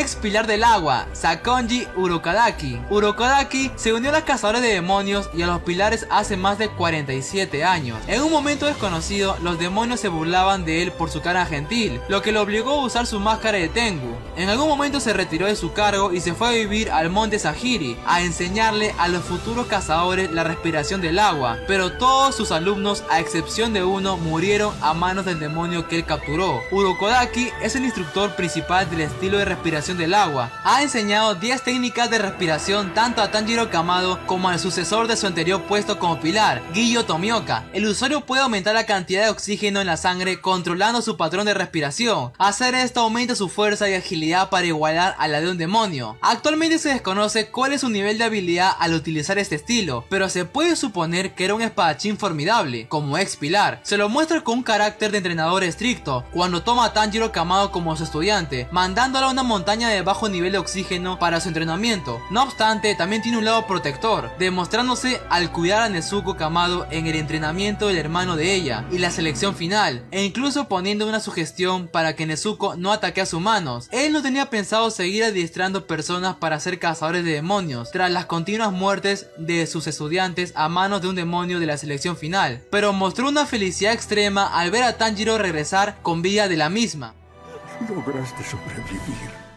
ex pilar del agua, Sakonji Urokadaki. Urokadaki se unió a los cazadores de demonios y a los pilares hace más de 47 años. En un momento desconocido, los demonios se burlaban de él por su cara gentil, lo que lo obligó a usar su máscara de Tengu. En algún momento se retiró de su cargo y se fue a vivir al monte Sahiri, a enseñarle a los futuros cazadores la respiración del agua, pero todos sus alumnos, a excepción de uno, murieron a manos del demonio que él capturó. Urokodaki es el instructor principal del estilo de respiración del agua. Ha enseñado 10 técnicas de respiración tanto a Tanjiro Kamado como al sucesor de su anterior puesto como pilar, Giyo Tomioka. El usuario puede aumentar la cantidad de oxígeno en la sangre controlando su patrón de respiración. Hacer esto aumenta su fuerza y agilidad para igualar a la de un demonio. Actualmente se desconoce cuál es su nivel de habilidad al utilizar este estilo, pero se puede suponer que era un espadachín formidable, como ex pilar. Se lo muestra con un carácter de entrenador estricto, cuando toma a Tanjiro Kamado como su estudiante, mandándolo a una montaña de bajo nivel de oxígeno para su entrenamiento. No obstante, también tiene un lado protector, demostrándose al cuidar a Nezuko Kamado en el entrenamiento del hermano de ella y la selección final, e incluso poniendo una sugestión para que Nezuko no ataque a sus manos. Él no tenía pensado seguir adiestrando personas para ser cazadores de demonios, tras las continuas muertes de sus estudiantes a manos de un demonio de la selección final, pero mostró una felicidad extrema al ver a Tanjiro regresar con vida de la misma. Lograste sobrevivir.